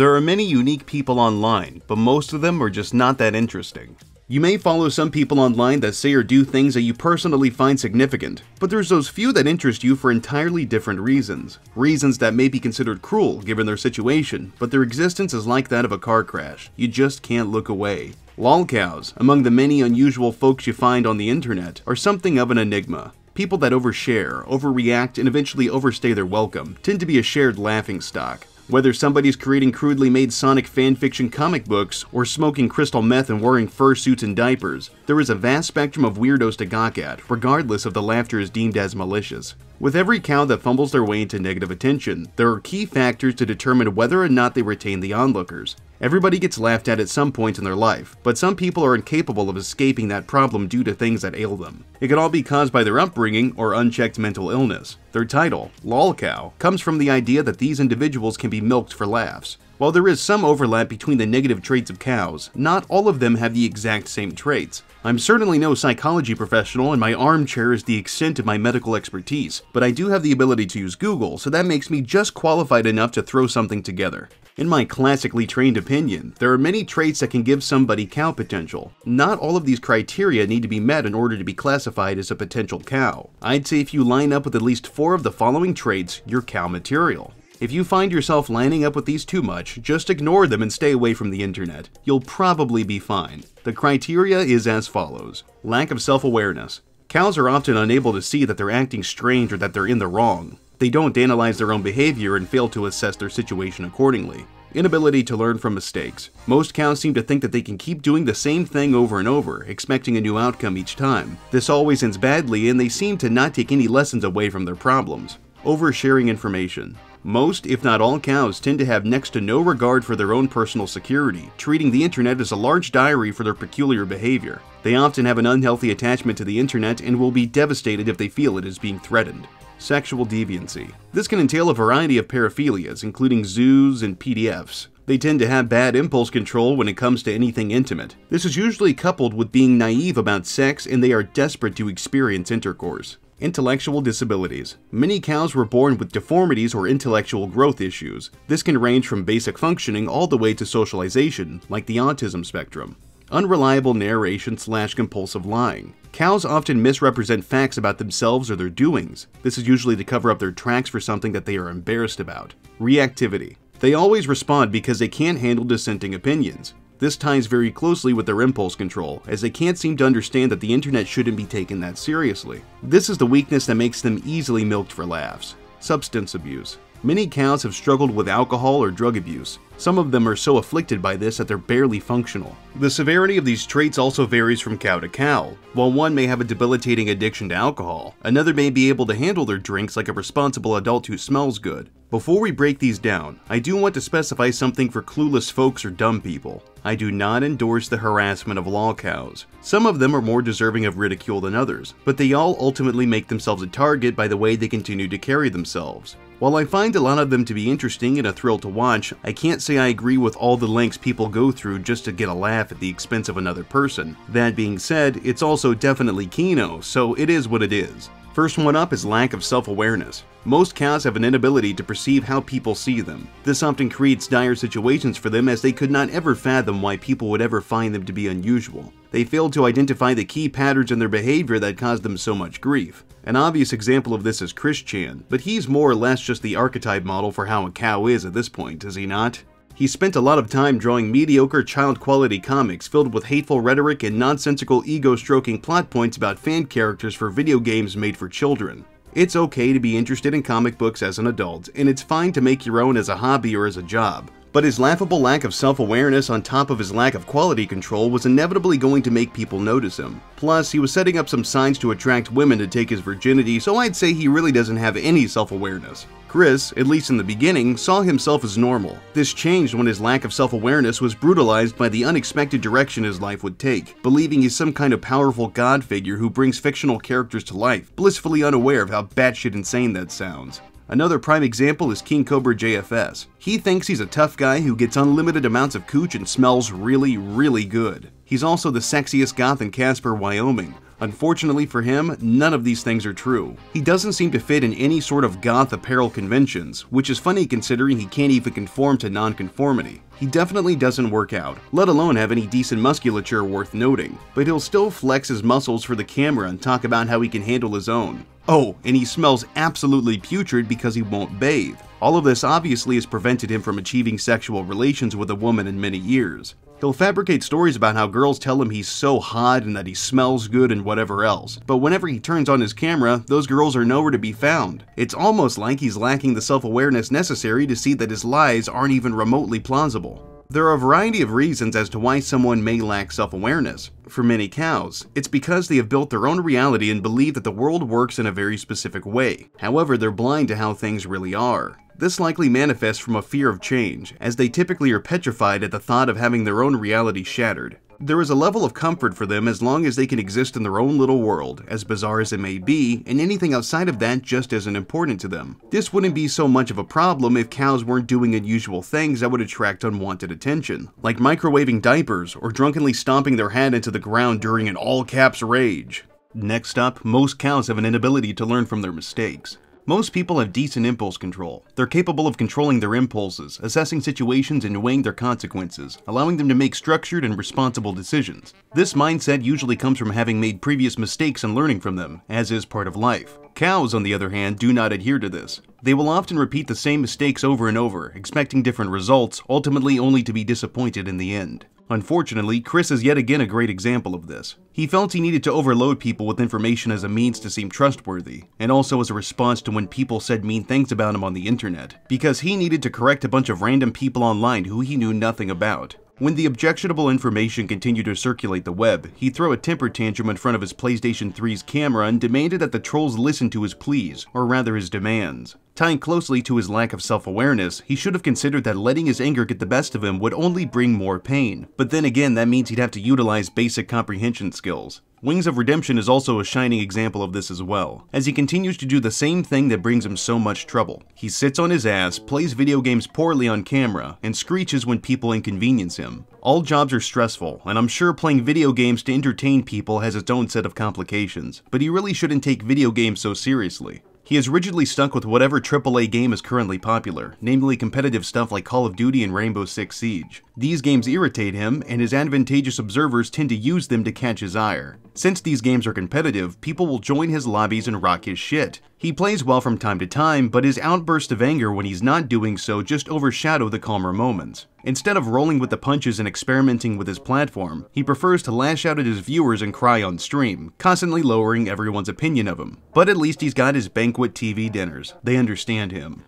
There are many unique people online, but most of them are just not that interesting. You may follow some people online that say or do things that you personally find significant, but there's those few that interest you for entirely different reasons. Reasons that may be considered cruel given their situation, but their existence is like that of a car crash. You just can't look away. Lolcows, among the many unusual folks you find on the internet, are something of an enigma. People that overshare, overreact, and eventually overstay their welcome tend to be a shared laughing stock. Whether somebody's creating crudely made Sonic fanfiction comic books, or smoking crystal meth and wearing fursuits and diapers, there is a vast spectrum of weirdos to gawk at, regardless if the laughter is deemed as malicious. With every cow that fumbles their way into negative attention, there are key factors to determine whether or not they retain the onlookers. Everybody gets laughed at at some point in their life, but some people are incapable of escaping that problem due to things that ail them. It could all be caused by their upbringing or unchecked mental illness. Their title, Lolcow, comes from the idea that these individuals can be milked for laughs. While there is some overlap between the negative traits of cows, not all of them have the exact same traits. I'm certainly no psychology professional and my armchair is the extent of my medical expertise, but I do have the ability to use Google, so that makes me just qualified enough to throw something together. In my classically trained opinion, there are many traits that can give somebody cow potential. Not all of these criteria need to be met in order to be classified as a potential cow. I'd say if you line up with at least four of the following traits, you're cow material. If you find yourself lining up with these too much, just ignore them and stay away from the internet. You'll probably be fine. The criteria is as follows. Lack of self-awareness. Cows are often unable to see that they're acting strange or that they're in the wrong. They don't analyze their own behavior and fail to assess their situation accordingly. Inability to learn from mistakes. Most cows seem to think that they can keep doing the same thing over and over, expecting a new outcome each time. This always ends badly and they seem to not take any lessons away from their problems. Oversharing information. Most, if not all cows tend to have next to no regard for their own personal security, treating the internet as a large diary for their peculiar behavior. They often have an unhealthy attachment to the internet and will be devastated if they feel it is being threatened. Sexual deviancy. This can entail a variety of paraphilias, including zoos and PDFs. They tend to have bad impulse control when it comes to anything intimate. This is usually coupled with being naive about sex and they are desperate to experience intercourse. Intellectual disabilities. Many cows were born with deformities or intellectual growth issues. This can range from basic functioning all the way to socialization, like the autism spectrum. Unreliable narration slash compulsive lying. Cows often misrepresent facts about themselves or their doings. This is usually to cover up their tracks for something that they are embarrassed about. Reactivity. They always respond because they can't handle dissenting opinions. This ties very closely with their impulse control, as they can't seem to understand that the internet shouldn't be taken that seriously. This is the weakness that makes them easily milked for laughs. Substance abuse. Many cows have struggled with alcohol or drug abuse. Some of them are so afflicted by this that they're barely functional. The severity of these traits also varies from cow to cow. While one may have a debilitating addiction to alcohol, another may be able to handle their drinks like a responsible adult who smells good. Before we break these down, I do want to specify something for clueless folks or dumb people. I do not endorse the harassment of lolcows. Some of them are more deserving of ridicule than others, but they all ultimately make themselves a target by the way they continue to carry themselves. While I find a lot of them to be interesting and a thrill to watch, I can't say I agree with all the lengths people go through just to get a laugh at the expense of another person. That being said, it's also definitely Kino, so it is what it is. First one up is lack of self-awareness. Most cows have an inability to perceive how people see them. This often creates dire situations for them as they could not ever fathom why people would ever find them to be unusual. They fail to identify the key patterns in their behavior that caused them so much grief. An obvious example of this is Chris Chan, but he's more or less just the archetype model for how a cow is at this point, is he not? He spent a lot of time drawing mediocre child quality comics filled with hateful rhetoric and nonsensical ego stroking plot points about fan characters for video games made for children. It's okay to be interested in comic books as an adult, and it's fine to make your own as a hobby or as a job. But his laughable lack of self-awareness on top of his lack of quality control was inevitably going to make people notice him. Plus, he was setting up some signs to attract women to take his virginity, so I'd say he really doesn't have any self-awareness. Chris, at least in the beginning, saw himself as normal. This changed when his lack of self-awareness was brutalized by the unexpected direction his life would take, believing he's some kind of powerful god figure who brings fictional characters to life, blissfully unaware of how batshit insane that sounds. Another prime example is King Cobra JFS. He thinks he's a tough guy who gets unlimited amounts of cooch and smells really, really good. He's also the sexiest goth in Casper, Wyoming. Unfortunately for him, none of these things are true. He doesn't seem to fit in any sort of goth apparel conventions, which is funny considering he can't even conform to nonconformity. He definitely doesn't work out, let alone have any decent musculature worth noting, but he'll still flex his muscles for the camera and talk about how he can handle his own. Oh, and he smells absolutely putrid because he won't bathe. All of this obviously has prevented him from achieving sexual relations with a woman in many years. He'll fabricate stories about how girls tell him he's so hot and that he smells good and whatever else, but whenever he turns on his camera, those girls are nowhere to be found. It's almost like he's lacking the self-awareness necessary to see that his lies aren't even remotely plausible. There are a variety of reasons as to why someone may lack self-awareness. For many cows, it's because they have built their own reality and believe that the world works in a very specific way. However, they're blind to how things really are. This likely manifests from a fear of change, as they typically are petrified at the thought of having their own reality shattered. There is a level of comfort for them as long as they can exist in their own little world, as bizarre as it may be, and anything outside of that just isn't important to them. This wouldn't be so much of a problem if cows weren't doing unusual things that would attract unwanted attention, like microwaving diapers or drunkenly stomping their head into the ground during an all-caps rage. Next up, most cows have an inability to learn from their mistakes. Most people have decent impulse control. They're capable of controlling their impulses, assessing situations and weighing their consequences, allowing them to make structured and responsible decisions. This mindset usually comes from having made previous mistakes and learning from them, as is part of life. Cows, on the other hand, do not adhere to this. They will often repeat the same mistakes over and over, expecting different results, ultimately only to be disappointed in the end. Unfortunately, Chris is yet again a great example of this. He felt he needed to overload people with information as a means to seem trustworthy, and also as a response to when people said mean things about him on the internet, because he needed to correct a bunch of random people online who he knew nothing about. When the objectionable information continued to circulate the web, he threw a temper tantrum in front of his PlayStation 3's camera and demanded that the trolls listen to his pleas, or rather his demands. Tying closely to his lack of self-awareness, he should have considered that letting his anger get the best of him would only bring more pain. But then again, that means he'd have to utilize basic comprehension skills. Wings of Redemption is also a shining example of this as well, as he continues to do the same thing that brings him so much trouble. He sits on his ass, plays video games poorly on camera, and screeches when people inconvenience him. All jobs are stressful, and I'm sure playing video games to entertain people has its own set of complications, but he really shouldn't take video games so seriously. He is rigidly stuck with whatever AAA game is currently popular, namely competitive stuff like Call of Duty and Rainbow Six Siege. These games irritate him, and his advantageous observers tend to use them to catch his ire. Since these games are competitive, people will join his lobbies and rock his shit. He plays well from time to time, but his outbursts of anger when he's not doing so just overshadow the calmer moments. Instead of rolling with the punches and experimenting with his platform, he prefers to lash out at his viewers and cry on stream, constantly lowering everyone's opinion of him. But at least he's got his banquet TV dinners. They understand him.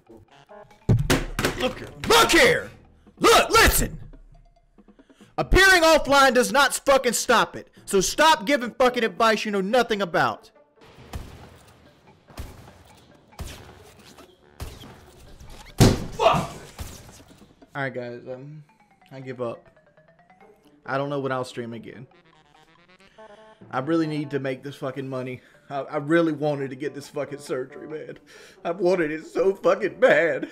Look here. Look here! Look, listen! Appearing offline does not fucking stop it. So stop giving fucking advice you know nothing about. Alright guys, um, I give up. I don't know when I'll stream again. I really need to make this fucking money. I, I really wanted to get this fucking surgery, man. I wanted it so fucking bad.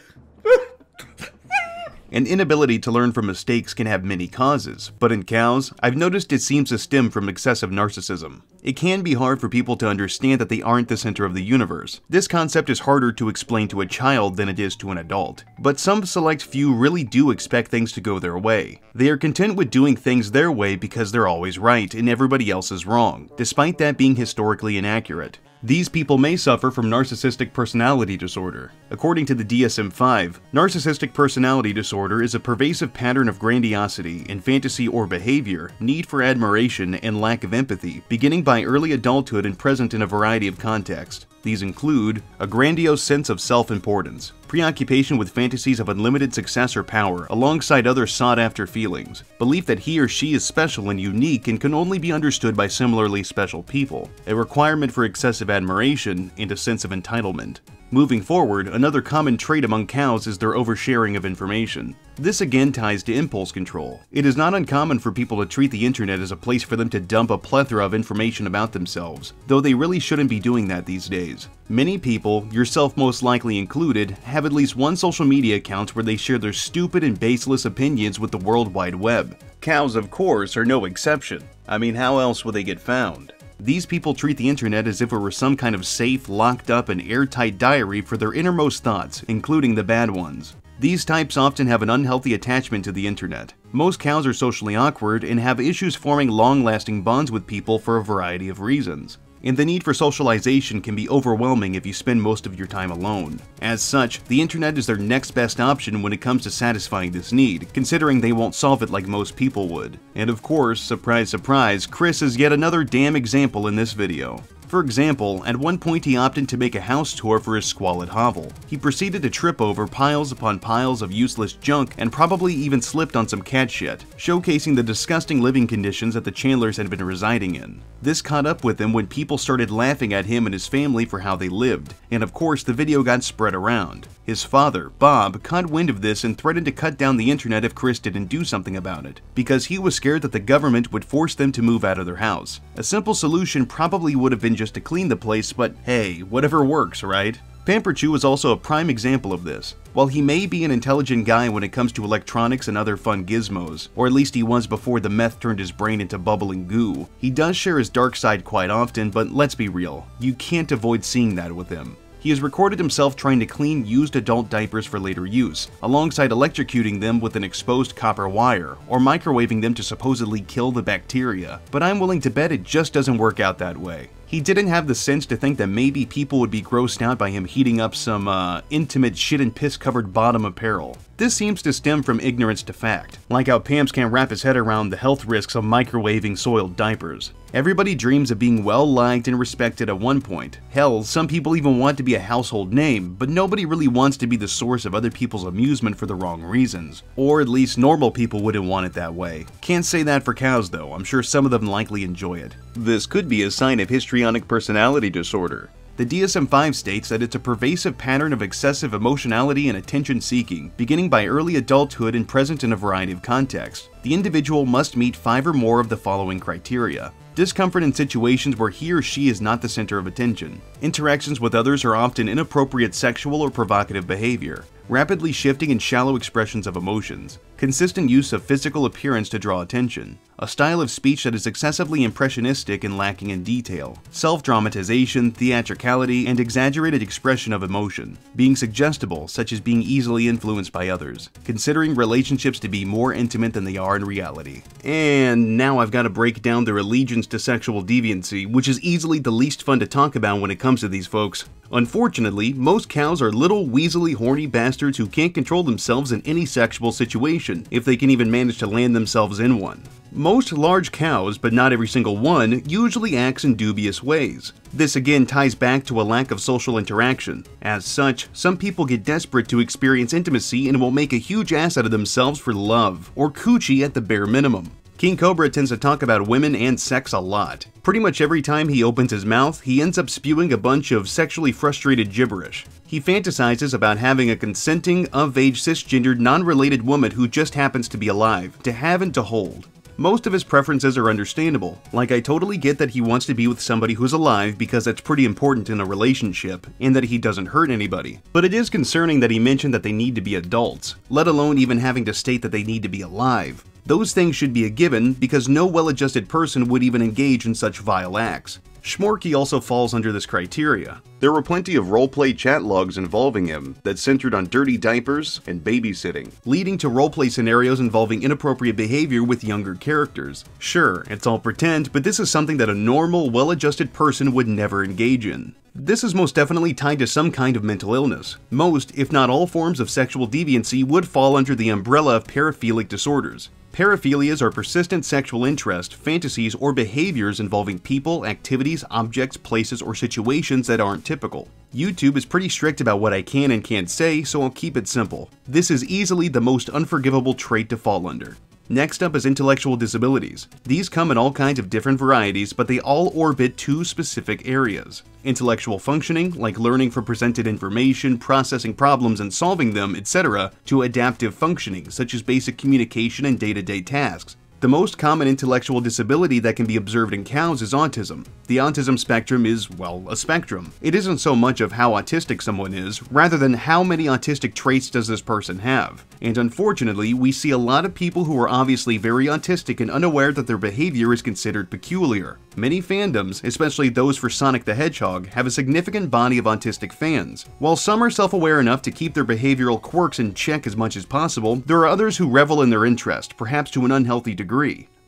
An inability to learn from mistakes can have many causes, but in cows, I've noticed it seems to stem from excessive narcissism. It can be hard for people to understand that they aren't the center of the universe. This concept is harder to explain to a child than it is to an adult. But some select few really do expect things to go their way. They are content with doing things their way because they're always right and everybody else is wrong, despite that being historically inaccurate. These people may suffer from narcissistic personality disorder. According to the DSM-5, narcissistic personality disorder is a pervasive pattern of grandiosity in fantasy or behavior, need for admiration, and lack of empathy, beginning by early adulthood and present in a variety of contexts. These include a grandiose sense of self-importance, preoccupation with fantasies of unlimited success or power alongside other sought-after feelings, belief that he or she is special and unique and can only be understood by similarly special people, a requirement for excessive admiration, and a sense of entitlement. Moving forward, another common trait among cows is their oversharing of information. This again ties to impulse control. It is not uncommon for people to treat the internet as a place for them to dump a plethora of information about themselves, though they really shouldn't be doing that these days. Many people, yourself most likely included, have at least one social media account where they share their stupid and baseless opinions with the World Wide Web. Cows, of course, are no exception. I mean, how else will they get found? These people treat the internet as if it were some kind of safe, locked up, and airtight diary for their innermost thoughts, including the bad ones. These types often have an unhealthy attachment to the internet. Most cows are socially awkward and have issues forming long-lasting bonds with people for a variety of reasons and the need for socialization can be overwhelming if you spend most of your time alone. As such, the internet is their next best option when it comes to satisfying this need, considering they won't solve it like most people would. And of course, surprise surprise, Chris is yet another damn example in this video. For example, at one point he opted to make a house tour for his squalid hovel. He proceeded to trip over piles upon piles of useless junk and probably even slipped on some cat shit, showcasing the disgusting living conditions that the Chandlers had been residing in. This caught up with him when people started laughing at him and his family for how they lived, and of course the video got spread around. His father, Bob, caught wind of this and threatened to cut down the internet if Chris didn't do something about it, because he was scared that the government would force them to move out of their house. A simple solution probably would have been just to clean the place, but hey, whatever works, right? Pamperchu is also a prime example of this. While he may be an intelligent guy when it comes to electronics and other fun gizmos, or at least he was before the meth turned his brain into bubbling goo, he does share his dark side quite often, but let's be real, you can't avoid seeing that with him. He has recorded himself trying to clean used adult diapers for later use, alongside electrocuting them with an exposed copper wire, or microwaving them to supposedly kill the bacteria, but I'm willing to bet it just doesn't work out that way. He didn't have the sense to think that maybe people would be grossed out by him heating up some, uh, intimate shit and piss covered bottom apparel. This seems to stem from ignorance to fact, like how Pamps can't wrap his head around the health risks of microwaving soiled diapers. Everybody dreams of being well liked and respected at one point. Hell, some people even want to be a household name, but nobody really wants to be the source of other people's amusement for the wrong reasons. Or at least normal people wouldn't want it that way. Can't say that for cows though, I'm sure some of them likely enjoy it. This could be a sign of histrionic personality disorder. The DSM-5 states that it's a pervasive pattern of excessive emotionality and attention-seeking, beginning by early adulthood and present in a variety of contexts. The individual must meet five or more of the following criteria. Discomfort in situations where he or she is not the center of attention. Interactions with others are often inappropriate sexual or provocative behavior. Rapidly shifting and shallow expressions of emotions. Consistent use of physical appearance to draw attention. A style of speech that is excessively impressionistic and lacking in detail. Self-dramatization, theatricality, and exaggerated expression of emotion. Being suggestible, such as being easily influenced by others. Considering relationships to be more intimate than they are in reality. And now I've got to break down their allegiance to sexual deviancy, which is easily the least fun to talk about when it comes to these folks. Unfortunately, most cows are little weaselly horny bastards who can't control themselves in any sexual situation, if they can even manage to land themselves in one. Most large cows, but not every single one, usually acts in dubious ways. This again ties back to a lack of social interaction. As such, some people get desperate to experience intimacy and will make a huge ass out of themselves for love, or coochie at the bare minimum. King Cobra tends to talk about women and sex a lot. Pretty much every time he opens his mouth, he ends up spewing a bunch of sexually frustrated gibberish. He fantasizes about having a consenting, of-age, cisgendered, non-related woman who just happens to be alive, to have and to hold. Most of his preferences are understandable, like I totally get that he wants to be with somebody who's alive because that's pretty important in a relationship, and that he doesn't hurt anybody. But it is concerning that he mentioned that they need to be adults, let alone even having to state that they need to be alive. Those things should be a given because no well-adjusted person would even engage in such vile acts. Shmorky also falls under this criteria. There were plenty of roleplay chat logs involving him that centered on dirty diapers and babysitting, leading to roleplay scenarios involving inappropriate behavior with younger characters. Sure, it's all pretend, but this is something that a normal, well-adjusted person would never engage in. This is most definitely tied to some kind of mental illness. Most, if not all forms of sexual deviancy would fall under the umbrella of paraphilic disorders. Paraphilias are persistent sexual interest, fantasies, or behaviors involving people, activities, objects, places, or situations that aren't typical. YouTube is pretty strict about what I can and can't say, so I'll keep it simple. This is easily the most unforgivable trait to fall under. Next up is intellectual disabilities. These come in all kinds of different varieties, but they all orbit two specific areas. Intellectual functioning, like learning from presented information, processing problems and solving them, etc., to adaptive functioning, such as basic communication and day-to-day tasks. The most common intellectual disability that can be observed in cows is autism. The autism spectrum is, well, a spectrum. It isn't so much of how autistic someone is, rather than how many autistic traits does this person have. And unfortunately, we see a lot of people who are obviously very autistic and unaware that their behavior is considered peculiar. Many fandoms, especially those for Sonic the Hedgehog, have a significant body of autistic fans. While some are self-aware enough to keep their behavioral quirks in check as much as possible, there are others who revel in their interest, perhaps to an unhealthy degree.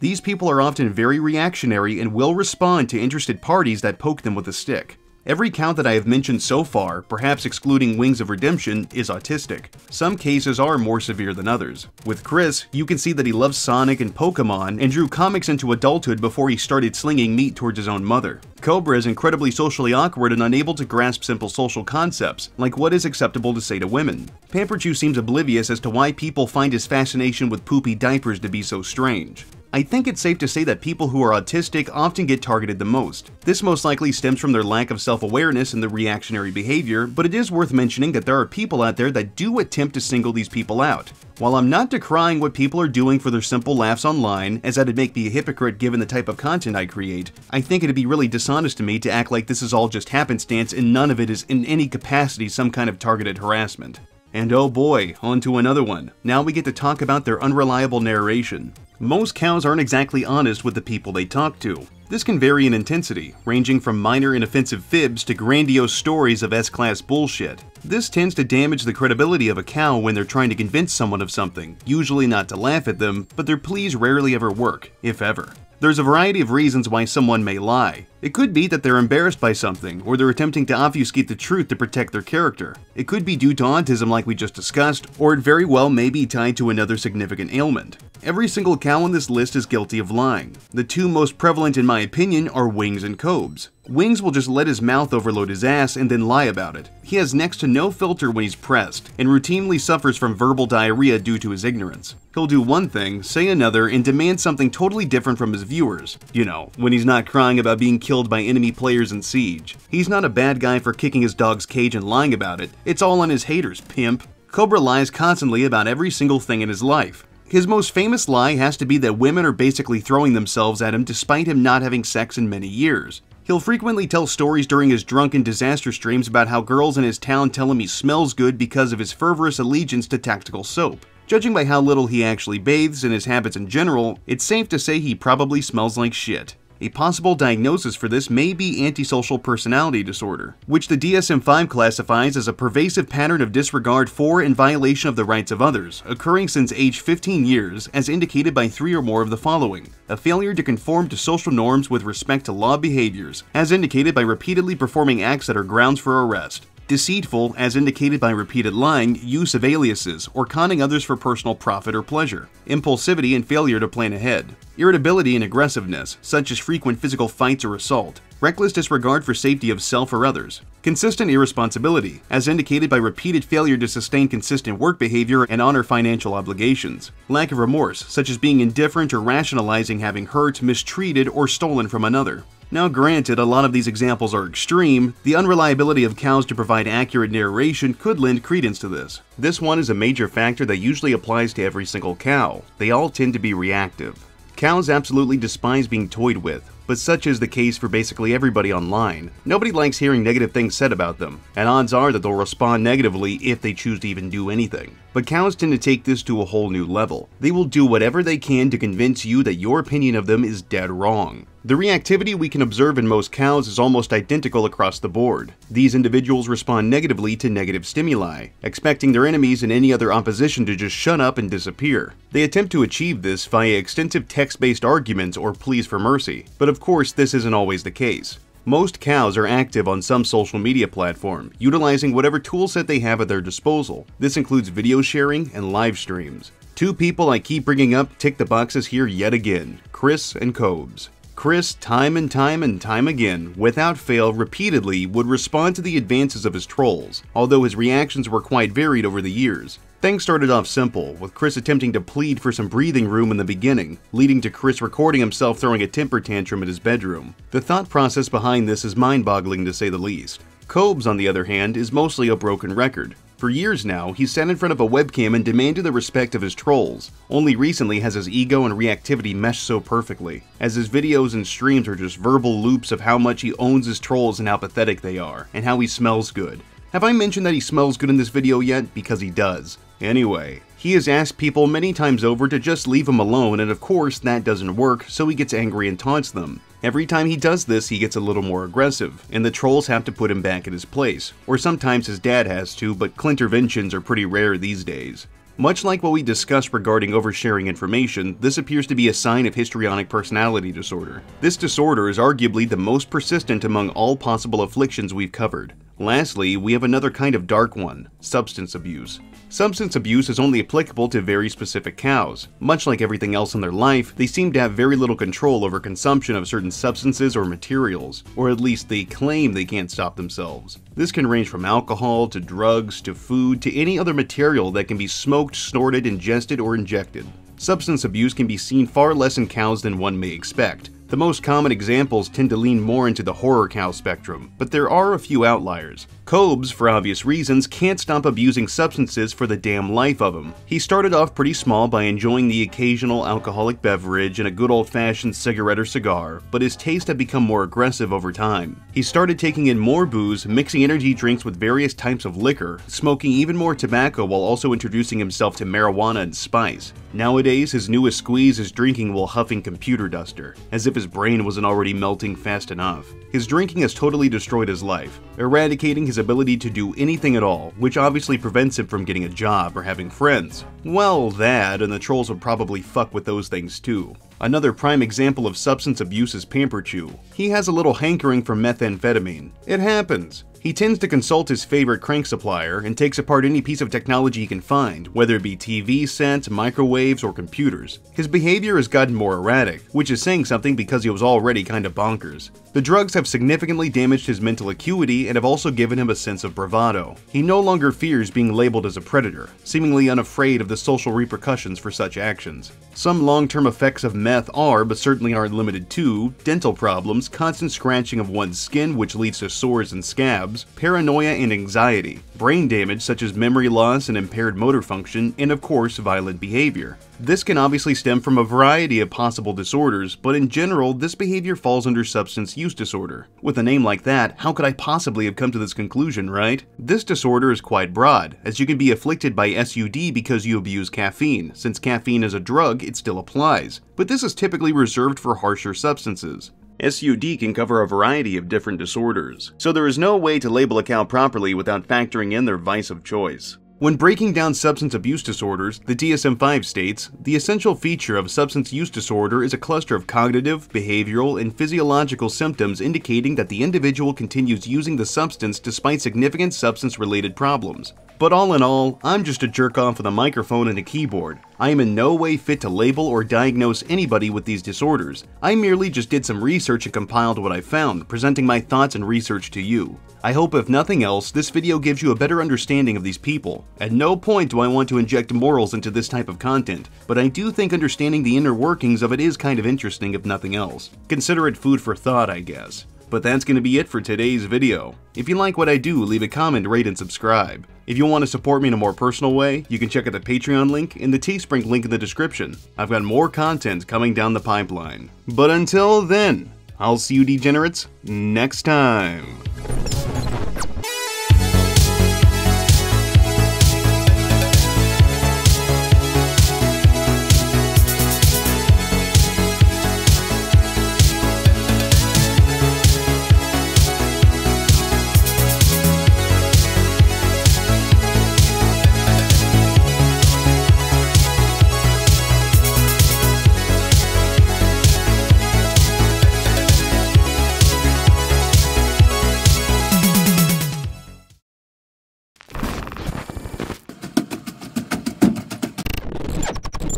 These people are often very reactionary and will respond to interested parties that poke them with a stick. Every count that I have mentioned so far, perhaps excluding Wings of Redemption, is autistic. Some cases are more severe than others. With Chris, you can see that he loves Sonic and Pokemon and drew comics into adulthood before he started slinging meat towards his own mother. Cobra is incredibly socially awkward and unable to grasp simple social concepts, like what is acceptable to say to women. Pamperchu seems oblivious as to why people find his fascination with poopy diapers to be so strange. I think it's safe to say that people who are autistic often get targeted the most. This most likely stems from their lack of self-awareness and the reactionary behavior, but it is worth mentioning that there are people out there that do attempt to single these people out. While I'm not decrying what people are doing for their simple laughs online, as that'd make me a hypocrite given the type of content I create, I think it'd be really dishonest to me to act like this is all just happenstance and none of it is in any capacity some kind of targeted harassment. And oh boy, on to another one. Now we get to talk about their unreliable narration. Most cows aren't exactly honest with the people they talk to. This can vary in intensity, ranging from minor inoffensive fibs to grandiose stories of S-class bullshit. This tends to damage the credibility of a cow when they're trying to convince someone of something, usually not to laugh at them, but their pleas rarely ever work, if ever. There's a variety of reasons why someone may lie. It could be that they're embarrassed by something, or they're attempting to obfuscate the truth to protect their character. It could be due to autism like we just discussed, or it very well may be tied to another significant ailment. Every single cow on this list is guilty of lying. The two most prevalent in my opinion are Wings and Cobes. Wings will just let his mouth overload his ass and then lie about it. He has next to no filter when he's pressed, and routinely suffers from verbal diarrhea due to his ignorance. He'll do one thing, say another, and demand something totally different from his viewers. You know, when he's not crying about being killed by enemy players in Siege. He's not a bad guy for kicking his dog's cage and lying about it. It's all on his haters, pimp. Cobra lies constantly about every single thing in his life. His most famous lie has to be that women are basically throwing themselves at him despite him not having sex in many years. He'll frequently tell stories during his drunken disaster streams about how girls in his town tell him he smells good because of his fervorous allegiance to tactical soap. Judging by how little he actually bathes and his habits in general, it's safe to say he probably smells like shit. A possible diagnosis for this may be antisocial personality disorder, which the DSM-5 classifies as a pervasive pattern of disregard for and violation of the rights of others, occurring since age 15 years as indicated by three or more of the following. A failure to conform to social norms with respect to law behaviors, as indicated by repeatedly performing acts that are grounds for arrest deceitful as indicated by repeated lying, use of aliases, or conning others for personal profit or pleasure, impulsivity and failure to plan ahead, irritability and aggressiveness, such as frequent physical fights or assault, reckless disregard for safety of self or others, consistent irresponsibility, as indicated by repeated failure to sustain consistent work behavior and honor financial obligations, lack of remorse, such as being indifferent or rationalizing having hurt, mistreated, or stolen from another, now granted, a lot of these examples are extreme, the unreliability of cows to provide accurate narration could lend credence to this. This one is a major factor that usually applies to every single cow. They all tend to be reactive. Cows absolutely despise being toyed with, but such is the case for basically everybody online. Nobody likes hearing negative things said about them, and odds are that they'll respond negatively if they choose to even do anything. But cows tend to take this to a whole new level. They will do whatever they can to convince you that your opinion of them is dead wrong. The reactivity we can observe in most cows is almost identical across the board. These individuals respond negatively to negative stimuli, expecting their enemies and any other opposition to just shut up and disappear. They attempt to achieve this via extensive text-based arguments or pleas for mercy, but of course this isn't always the case. Most cows are active on some social media platform, utilizing whatever toolset they have at their disposal. This includes video sharing and live streams. Two people I keep bringing up tick the boxes here yet again, Chris and Cobes. Chris, time and time and time again, without fail, repeatedly would respond to the advances of his trolls, although his reactions were quite varied over the years. Things started off simple, with Chris attempting to plead for some breathing room in the beginning, leading to Chris recording himself throwing a temper tantrum in his bedroom. The thought process behind this is mind-boggling to say the least. Cobes, on the other hand, is mostly a broken record. For years now, he's sat in front of a webcam and demanded the respect of his trolls. Only recently has his ego and reactivity meshed so perfectly, as his videos and streams are just verbal loops of how much he owns his trolls and how pathetic they are, and how he smells good. Have I mentioned that he smells good in this video yet? Because he does. Anyway, he has asked people many times over to just leave him alone and of course that doesn't work, so he gets angry and taunts them. Every time he does this, he gets a little more aggressive, and the trolls have to put him back in his place. Or sometimes his dad has to, but clinterventions are pretty rare these days. Much like what we discussed regarding oversharing information, this appears to be a sign of histrionic personality disorder. This disorder is arguably the most persistent among all possible afflictions we've covered. Lastly, we have another kind of dark one, substance abuse. Substance abuse is only applicable to very specific cows. Much like everything else in their life, they seem to have very little control over consumption of certain substances or materials, or at least they claim they can't stop themselves. This can range from alcohol to drugs to food to any other material that can be smoked, snorted, ingested, or injected. Substance abuse can be seen far less in cows than one may expect. The most common examples tend to lean more into the horror cow spectrum, but there are a few outliers. Cobes, for obvious reasons, can't stop abusing substances for the damn life of him. He started off pretty small by enjoying the occasional alcoholic beverage and a good old-fashioned cigarette or cigar, but his taste had become more aggressive over time. He started taking in more booze, mixing energy drinks with various types of liquor, smoking even more tobacco while also introducing himself to marijuana and spice. Nowadays, his newest squeeze is drinking while huffing computer duster, as if his brain wasn't already melting fast enough. His drinking has totally destroyed his life, eradicating his ability to do anything at all, which obviously prevents him from getting a job or having friends. Well, that, and the trolls would probably fuck with those things too. Another prime example of substance abuse is Pamperchu. He has a little hankering for methamphetamine. It happens. He tends to consult his favorite crank supplier and takes apart any piece of technology he can find, whether it be TV sets, microwaves, or computers. His behavior has gotten more erratic, which is saying something because he was already kinda bonkers. The drugs have significantly damaged his mental acuity and have also given him a sense of bravado. He no longer fears being labeled as a predator, seemingly unafraid of the social repercussions for such actions. Some long-term effects of meth are, but certainly aren't limited to, dental problems, constant scratching of one's skin which leads to sores and scabs, paranoia and anxiety, brain damage such as memory loss and impaired motor function, and of course violent behavior. This can obviously stem from a variety of possible disorders, but in general, this behavior falls under substance use disorder. With a name like that, how could I possibly have come to this conclusion, right? This disorder is quite broad, as you can be afflicted by SUD because you abuse caffeine. Since caffeine is a drug, it still applies. But this is typically reserved for harsher substances. SUD can cover a variety of different disorders, so there is no way to label a cow properly without factoring in their vice of choice. When breaking down substance abuse disorders, the DSM-5 states, the essential feature of substance use disorder is a cluster of cognitive, behavioral, and physiological symptoms indicating that the individual continues using the substance despite significant substance-related problems. But all in all, I'm just a jerk off with a microphone and a keyboard. I am in no way fit to label or diagnose anybody with these disorders. I merely just did some research and compiled what I found, presenting my thoughts and research to you. I hope if nothing else, this video gives you a better understanding of these people. At no point do I want to inject morals into this type of content, but I do think understanding the inner workings of it is kind of interesting if nothing else. Consider it food for thought, I guess. But that's going to be it for today's video. If you like what I do, leave a comment, rate, and subscribe. If you want to support me in a more personal way, you can check out the Patreon link and the Teespring link in the description. I've got more content coming down the pipeline. But until then, I'll see you degenerates next time.